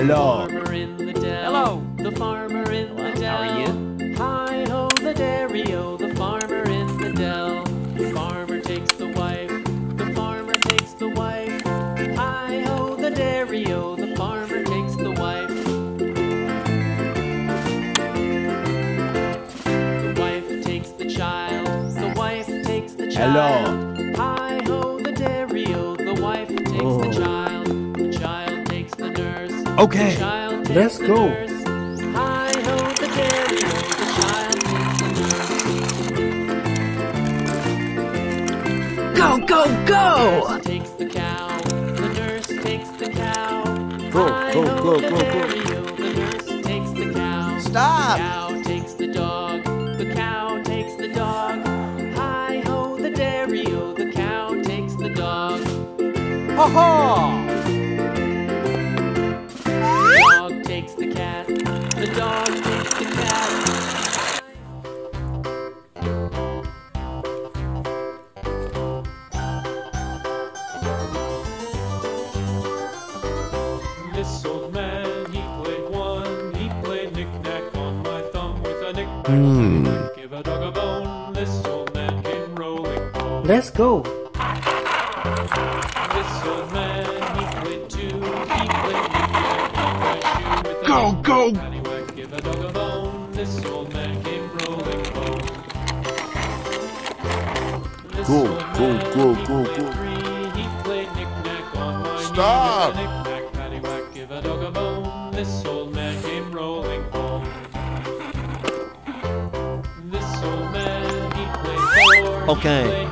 Hello. Farmer in the dell. Hello. The farmer in the dell. how are you? Hi ho the dairy-o, the farmer in the dell. The farmer takes the wife. The farmer takes the wife. Hi ho the dairy-o, the farmer takes the wife. The wife takes the child. The wife takes the child. Hi takes the nurse. Go, go, go! Nurse takes the cow. The nurse takes the cow. Go, go, go, go, go. dairy-o, The nurse takes the cow. Stop. The cow The dog takes the cat. This old man, he played one. He played knick-knack on my thumb with a knick-knack. Hmm. Give a dog a bone. This old man came rolling home. Let's go. This old man, Go, go, go, go, go. Stop. Give a dog a bone. This old man came rolling home. This old man, he played. Okay.